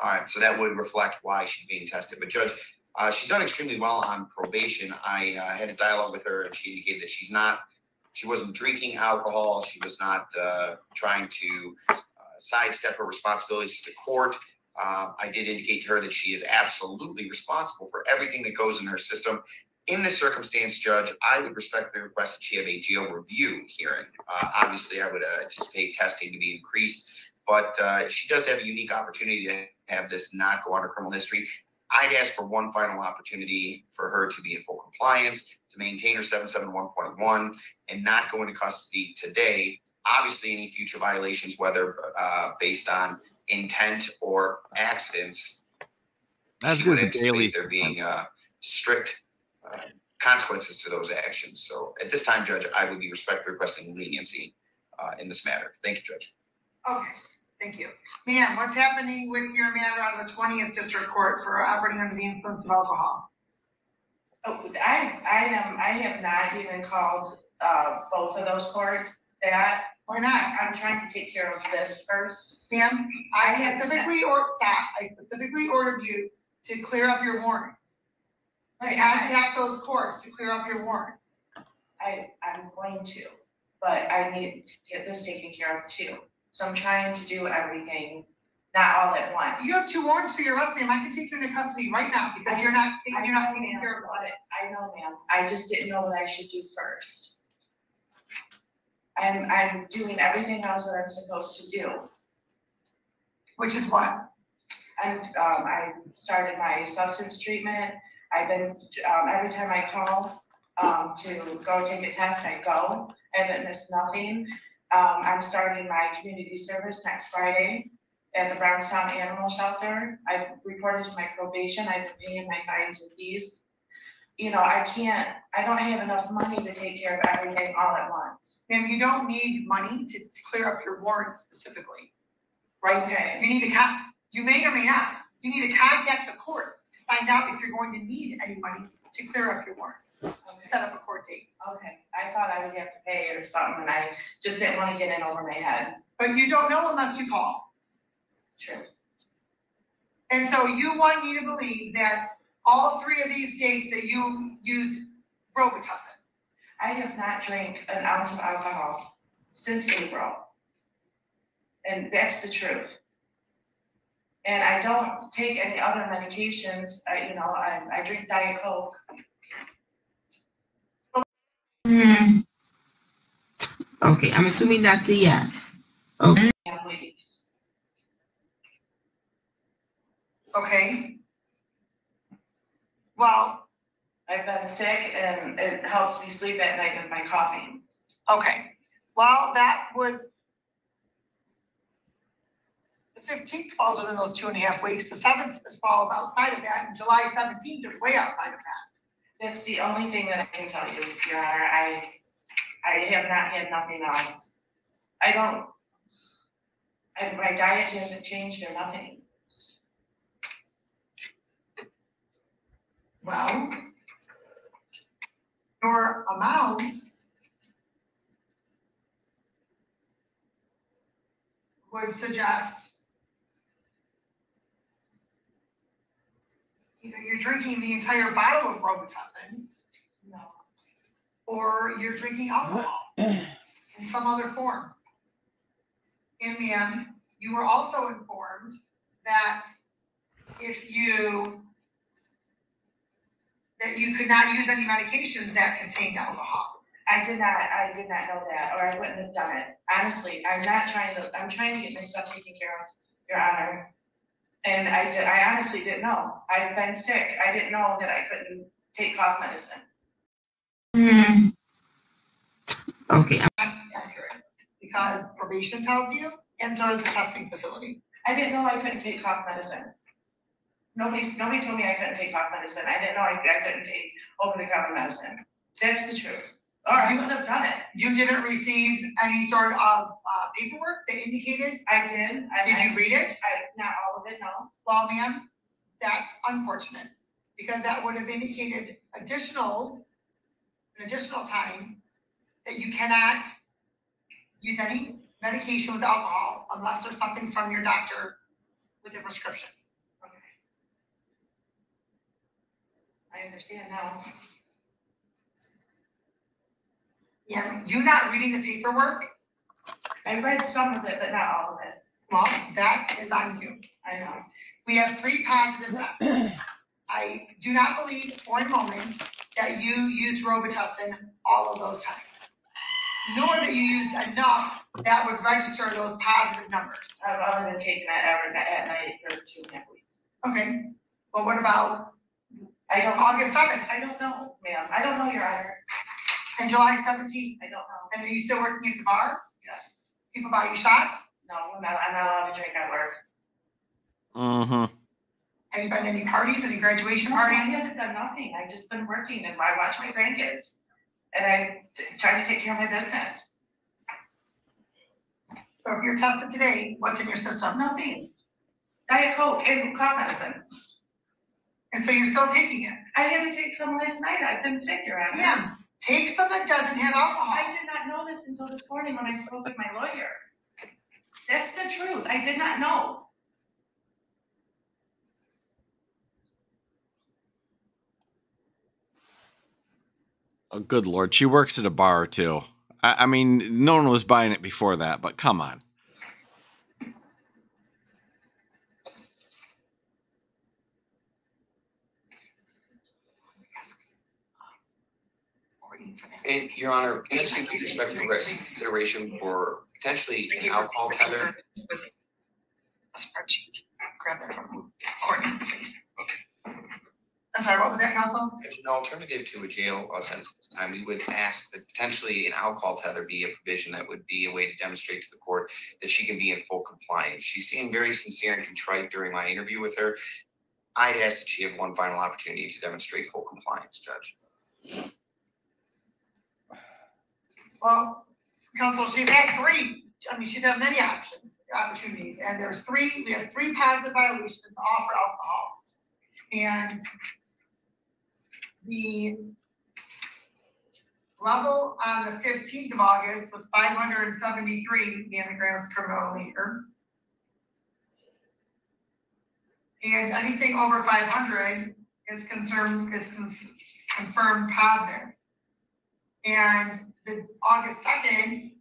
All right, so that would reflect why she's being tested. But Judge, uh, she's done extremely well on probation. I uh, had a dialogue with her and she indicated that she's not, she wasn't drinking alcohol. She was not uh, trying to uh, sidestep her responsibilities to the court. Uh, I did indicate to her that she is absolutely responsible for everything that goes in her system. In this circumstance, Judge, I would respectfully request that she have a jail review hearing. Uh, obviously, I would anticipate testing to be increased, but she does have a unique opportunity to have this not go under criminal history. I'd ask for one final opportunity for her to be in full compliance, to maintain her 771.1 and not go into custody today. Obviously, any future violations, whether uh, based on intent or accidents, That's she would good. Daily. there being uh, strict uh, consequences to those actions. So at this time, Judge, I would be respectfully requesting leniency uh, in this matter. Thank you, Judge. Okay, thank you. Ma'am, what's happening with your matter out of the twentieth district court for operating under the influence of alcohol? Oh, I, I am, I have not even called, uh, both of those courts. That, Why not? I'm trying to take care of this first. Ma'am, I specifically or stop, I specifically ordered you to clear up your warrants. To contact those courts to clear up your warrants. I, I'm going to, but I need to get this taken care of too. So I'm trying to do everything, not all at once. You have two warrants for your arrest, ma'am. I can take you into custody right now because you're not, taking- you're not taking I care of it. I know, ma'am. I just didn't know what I should do first. I'm, I'm doing everything else that I'm supposed to do. Which is what? And, um, I started my substance treatment. I've been, um, every time I call, um, to go take a test, I go. I haven't missed nothing. Um, I'm starting my community service next Friday at the Brownstown Animal Shelter. I've reported to my probation. I've been paying my fines and fees. You know, I can't, I don't have enough money to take care of everything all at once. Ma'am, you don't need money to, to clear up your warrants specifically, right? Okay. You need to con, you may or may not, you need to contact the courts to find out if you're going to need any money to clear up your warrants, to set up a court date. Okay, I thought I would have to pay or something, and I just didn't want to get in over my head. But you don't know unless you call. True. And so you want me to believe that all three of these dates that you use Robitussin? I have not drank an ounce of alcohol since April. And that's the truth. And I don't take any other medications, I, you know, I, I drink Diet Coke. Hmm. Okay, I'm assuming that's a yes. Okay. Okay. Well, I've been sick and it helps me sleep at night with my coughing. okay, well, that would. The fifteenth falls within those two and a half weeks, the seventh falls outside of that, and July seventeenth is way outside of that. That's the only thing that I can tell you, Your Honor. I, I have not had nothing else. I don't, I, my diet hasn't changed or nothing. Well, your amounts would suggest either you're drinking the entire bottle of Robitussin No. or you're drinking alcohol in some other form. And ma'am, you were also informed that if you that you could not use any medications that contained alcohol. I did not, I did not know that, or I wouldn't have done it. Honestly, I'm not trying to, I'm trying to get myself taken care of, Your Honor. And I did, I honestly didn't know. I've been sick. I didn't know that I couldn't take cough medicine. Hmm. Okay, accurate, because probation tells you, and so does the testing facility. I didn't know I couldn't take cough medicine. Nobody's, nobody told me I couldn't take cough medicine. I didn't know I, I couldn't take over-the-counter medicine. That's the truth. Or I wouldn't have done it. You didn't receive any sort of, uh, paperwork that indicated? I did. I- Did you read it? I, not all of it, no. Well, ma'am, that's unfortunate, because that would have indicated additional, an additional time that you cannot use any medication with alcohol unless there's something from your doctor with a prescription. Okay. I understand now. Yeah, you not reading the paperwork? I read some of it, but not all of it. Well, that is on you. I know. We have three positive tests. (clears throat) I do not believe for a moment that you used Robitussin all of those times. Nor that you used enough that would register those positive numbers. I've only been taking it every night at night for two and a half weeks. Okay, well, what about I don't. August seventh I don't know, ma'am. I don't know, Your Honor. And July seventeenth? I don't know. And are you still working at the bar? Yes. People buy you shots? No, I'm not, I'm not allowed to drink at work. Mm-hmm. Have you been to any parties, any graduation parties? I parties? haven't done nothing. I've just been working and I watch my grandkids. And I t- try to take care of my business. So if you're tested today, what's in your system? Nothing. Diet Coke and cough medicine. And so you're still taking it? I had to take some last night. I've been sick, Your Honor. Yeah, take some that doesn't have alcohol. I did not know this until this morning when I spoke with my lawyer. That's the truth. I did not know. Oh, good lord, she works at a bar too. I, I mean, no one was buying it before that, but come on. And Your Honor, potentially with respect to risk consideration for potentially an alcohol tether, spreadsheet. Grab that from Courtney, please. I'm sorry, what was that, counsel? as an alternative to a jail uh, sentence this time, we would ask that potentially an alcohol tether be a provision that would be a way to demonstrate to the court that she can be in full compliance. She seemed very sincere and contrite during my interview with her. I'd ask that she have one final opportunity to demonstrate full compliance, Judge. Well, council, she's had three, I mean, she's had many options, opportunities, and there's three, we have three positive violations to offer alcohol. And the level on the fifteenth of August was five hundred and seventy-three nanograms per milliliter. And anything over five hundred is concerned, is confirmed positive. And the August second,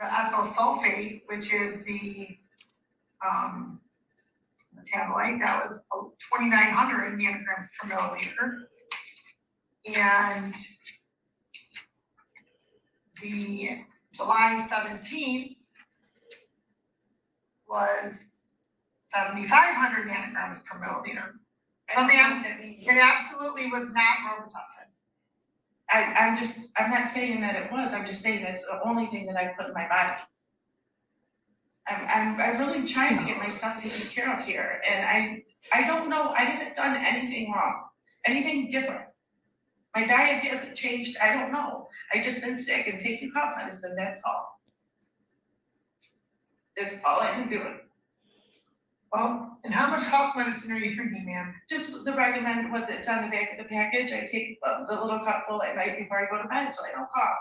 the ethyl sulfate, which is the, um, metabolite, that was twenty-nine hundred nanograms per milliliter. And the July seventeenth was seventy-five hundred nanograms per milliliter. So it absolutely was not Robitussin. I, I'm just, I'm not saying that it was, I'm just saying that's the only thing that I put in my body. I'm, I'm, I'm really trying to get my taken care of here, and I, I don't know, I haven't done anything wrong, anything different. My diet hasn't changed, I don't know, I just been sick and taking cough medicine, that's all. That's all I've been doing, Well, and how much cough medicine are you drinking, ma'am? just the recommend what it's on the back of the package, I take uh, the little cupful at night before I go to bed, so I don't cough.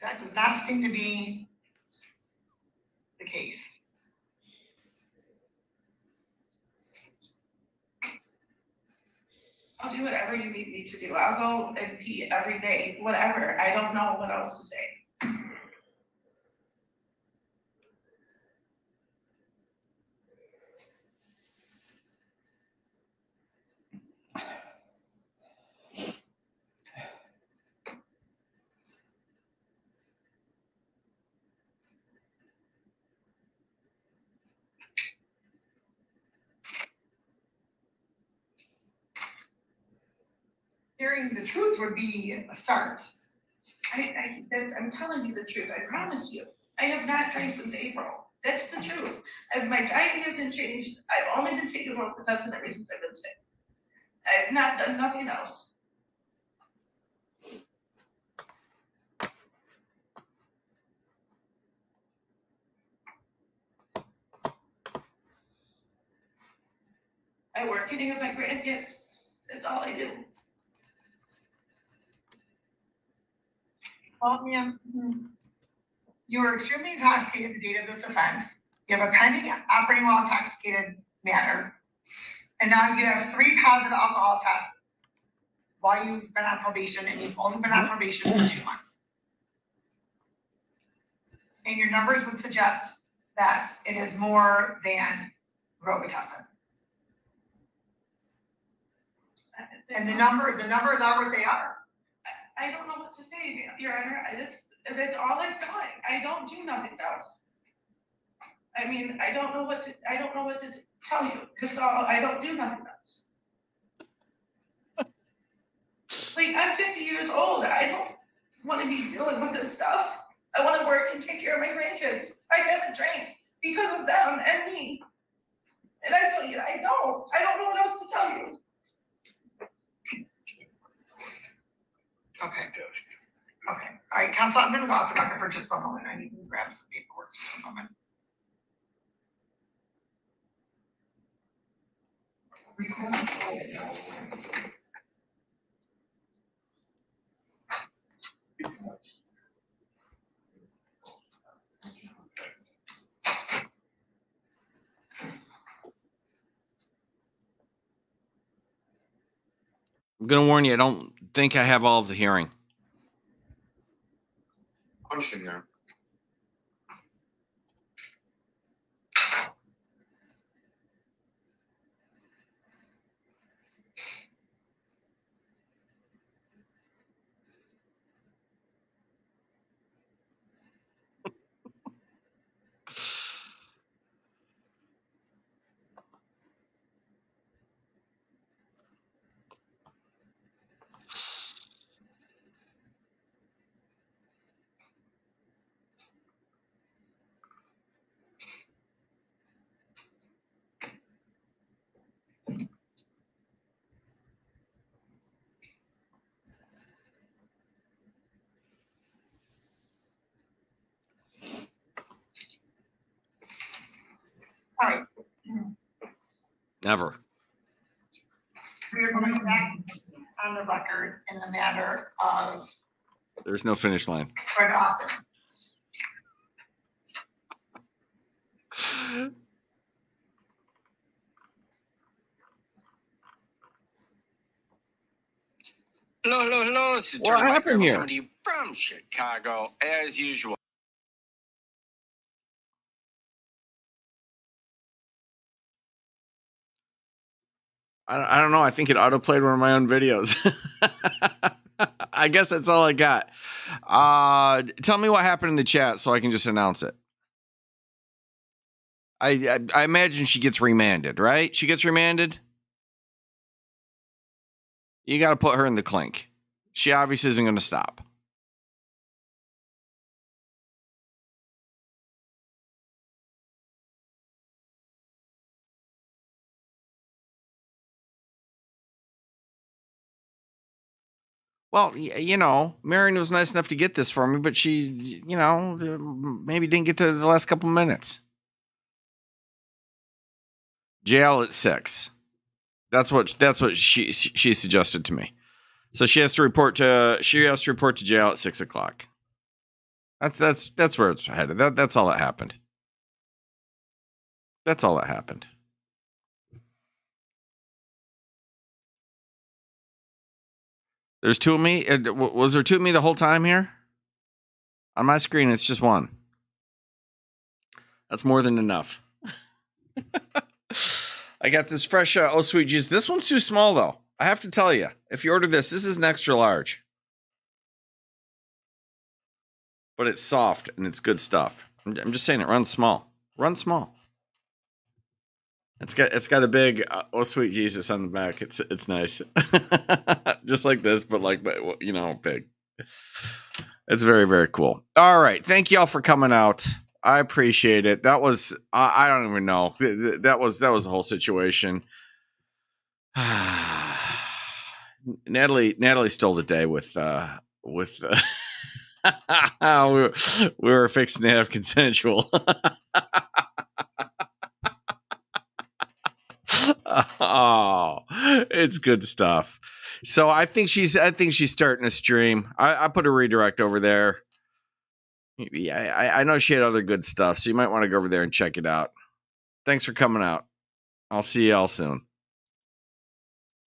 That does not seem to be case. I'll do whatever you need me to do. I'll go and pee every day, whatever. I don't know what else to say. Hearing the truth would be a start. I, I, that's, I'm telling you the truth, I promise you. I have not drank since April. That's the truth. I, my diet hasn't changed. I've only been taking ever since I've been sick. I've not done nothing else. I work getting with my grandkids. That's all I do. Well, ma'am, hmm, you were extremely intoxicated the date of this offense. You have a pending operating while intoxicated matter. And now you have three positive alcohol tests while you've been on probation and you've only been on probation for two months. And your numbers would suggest that it is more than Robitussin. And the number, the numbers are what they are. I don't know what to say, Your Honor. I just, that's all I've done. I don't do nothing else. I mean, I don't know what to, I don't know what to tell you. That's all, I don't do nothing else. (laughs) Like, I'm fifty years old. I don't wanna be dealing with this stuff. I wanna work and take care of my grandkids. I haven't drank because of them and me. And I tell you, I don't. I don't know what else to tell you. Okay. Okay, all right, counsel, I'm gonna go off the record for just one moment. I need to grab some paperwork just one moment. I'm gonna warn you. I don't think I have all of the hearing. Your Never. we are going back on the record in the matter of There's no finish line. Fred Austin. Hello, hello, hello. This is What George happened Michael here? coming to you from Chicago, as usual. I I don't know. I think it autoplayed one of my own videos. (laughs) I guess that's all I got. Uh, tell me what happened in the chat so I can just announce it. I, I I imagine she gets remanded, right? She gets remanded. You got to put her in the clink. She obviously isn't going to stop. Well, you know, Marion was nice enough to get this for me, but she, you know, maybe didn't get to the last couple minutes. Jail at six. That's what that's what she she suggested to me. So she has to report to she has to report to jail at six o'clock. That's that's that's where it's headed. That that's all that happened. That's all that happened. There's two of me. Uh, Was there two of me the whole time here? On my screen, it's just one. That's more than enough. (laughs) I got this fresh uh, oh sweet juice. This one's too small though. I have to tell you, if you order this, this is an extra large, but it's soft and it's good stuff. I'm, I'm just saying it runs small. Run small. It's got it's got a big uh, oh sweet Jesus on the back. It's it's nice, (laughs) just like this, but like but you know big. It's very very cool. All right, thank y'all for coming out. I appreciate it. That was I, I don't even know. Th- th- That was that was the whole situation. (sighs) Natalie Natalie stole the day with uh with uh, (laughs) we, were, we were fixing to have consensual. (laughs) oh, it's good stuff. So I think she's I think she's starting a stream. I, I put a redirect over there. Yeah, I, I know she had other good stuff, so you might want to go over there and check it out. Thanks for coming out. I'll see y'all soon.